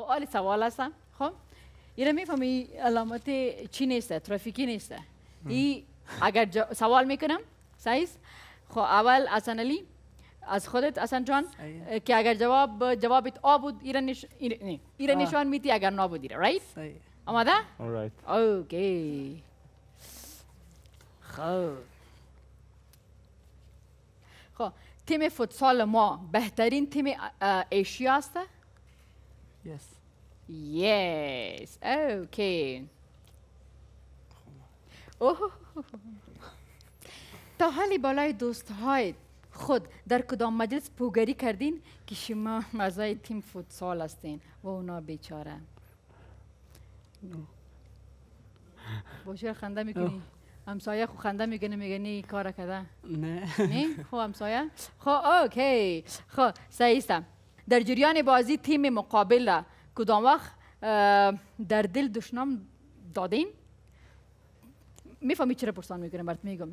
خب آلی سوال هستم. خب این می‌فهمی علامت چی نیسته ترافیکی نیسته ای اگر سوال می‌کنم سایز خب اول حسن علی از خودت حسن جان که اگر جواب جوابت آ بود ایران نش... ایران. نشان میتی اگر نا بود ایره رایت آماده؟ Alright اوکی خب. خب تیم فوتسال ما بهترین تیم ایشیا است؟ یس Yes. Okay. اوه. تا حالی بالای دوست های خود در کدام مجلس پوگری کردین که شما مزای تیم فوتسال هستین و اونا بیچاره؟ با چرا خنده می‌کنی؟ همسایه خو خنده می‌کنه میگنی کار کده نه. نه خب همسایه. خب okay. خب صحیح است در جریان بازی تیم مقابل کدام وقت در دل دشنام دادین؟ می‌فهمی چرا پرسان می‌کنم برات میگم.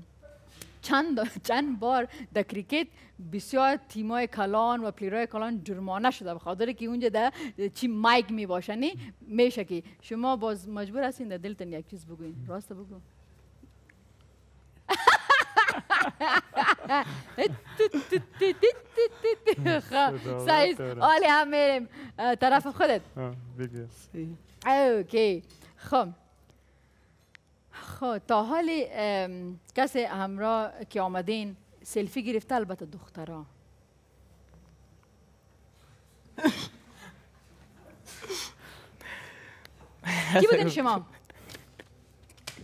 چند چند بار در کریکت بسیار تیمای کلان و player ای کلان جرمانه شده به خاطر که اونجا در چی mic می باشه نه میشه که شما باز مجبور هستین در دلتون یک چیز بگوین. راست بگو. سعید آلی هم میریم. طرف خودت. اوکی. خب. خب تا حالی ام، کسی همراه که آمدین سلفی گرفته البته دخترها کی بودین شما؟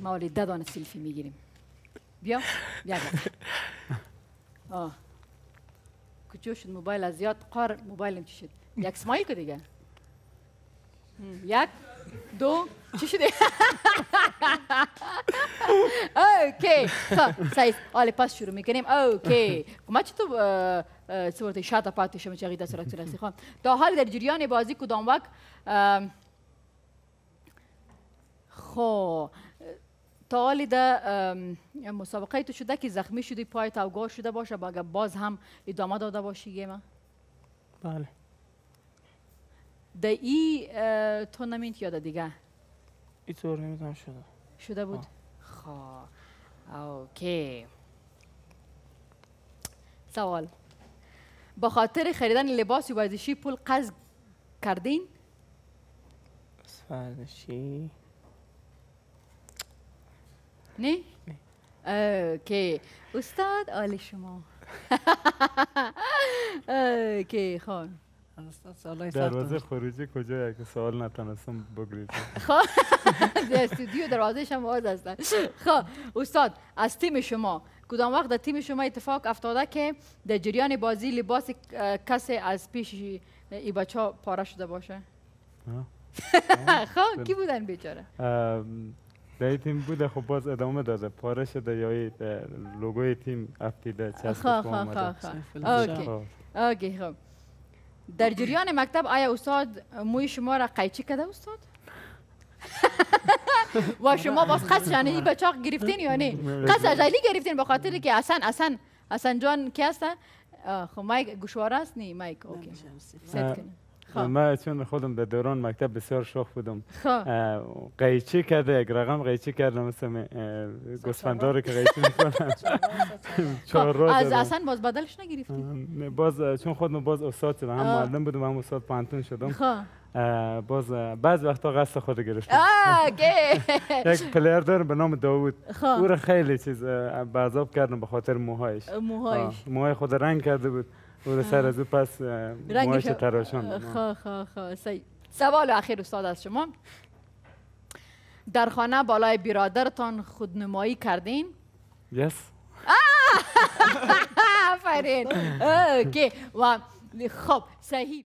ما ولی ده دانه سلفی می‌گیریم. بیا. بیا. آه. کجا شد موبایل از یاد قار موبایلم چی شد یک سمایل که دیگه یک دو چی شده اوکی سایز آله پس شروع می‌کنیم اوکی ما اه، صورت شاتا پاتی شما چه غیده سرک سرک خب تا حال در جریان بازی کدام وقت خب تا در مسابقه تو شده که زخمی شدی پای توگاه شده باشه با اگر باز هم ادامه داده باشی گیمه بله. در ای تورنمنت یا در دیگه. اینطور نمی‌دونم شده. شده بود؟ خب. اوکی. سوال. با خاطر خریدن لباس ورزشی پول قرض کردین؟ ورزشی. نه؟ اوکی. استاد عالی شما. اوکی خب. استاد سالای دروازه خروجی کجا؟ یک سوال نتونستم بگریزم خب. در استودیو دروازه هم باز هستن. خب استاد از تیم شما. کدام وقت در تیم شما اتفاق افتاده که در جریان بازی لباس کسی از پیش ای بچه ها پاره شده باشه؟ خب کی بودن بیچاره؟ در تیم بوده خب باز ادامه داده پاره شده یا لوگوی تیم افتیده چسبش خب خب آمده خب. اوکی خب. okay خب در جریان مکتب آیا استاد موی شما را قیچی کرده استاد؟ و شما باز قصد یعنی این بچاق گرفتین یا نه؟ قصد اجلی گرفتین به خاطر که اصلا اصلا اصلا جان کی هست؟ آه، خب مایک گوشواره است نه مایک اوکی اه، کنه خب. من چون خودم در دوران مکتب بسیار شوخ بودم. خب. قیچی کرده یک رقم قیچی کردم مثل گوسفنداری که قیچی می‌کنن چهار خب، روز از. اصلا باز بدلش نگرفتین نه، باز چون خودم باز استاد شدم هم. معلم بودم هم استاد پانتون شدم. باز بعض وقتا قصد خود گرفتم. یک player دارم به نام داوود. او را خیلی چیز بعذاب کردم به خاطر موهایش. موهایش. موهای خود رنگ کرده بود. را سر از پس موهایش تراشان خب خب صحیح. سوال اخیر استاد از شما. در خانه بالای برادرتان خودنمایی کردین؟ yes. آفرین. okay. و خب صحیح.